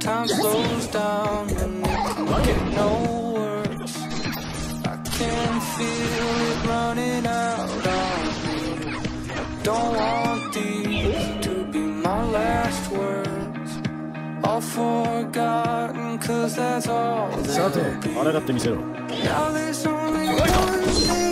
Time slows down and it can get no worse. I can feel it running out on me. Don't want these to be my last words. All forgotten, cause that's all さて that'll be. 抗ってみせろ Now there's only one thing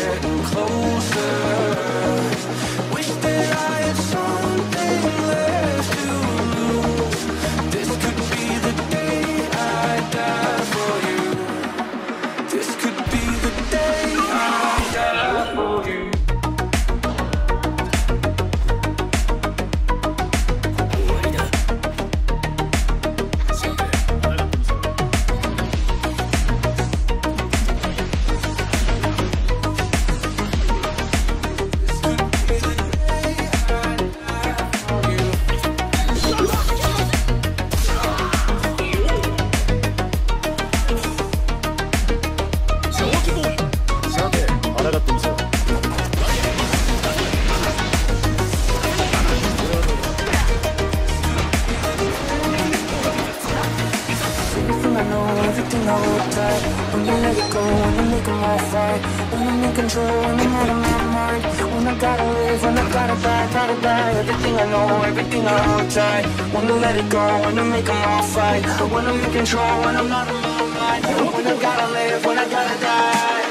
go, when I make them all fight When I'm in control, when I'm out of my mind. When I gotta live, when I gotta die, gotta die. Everything I know, everything I hold tight. When I let it go, when I make them all fight. When I'm in control, when I'm out of my mind When I gotta live, when I gotta die「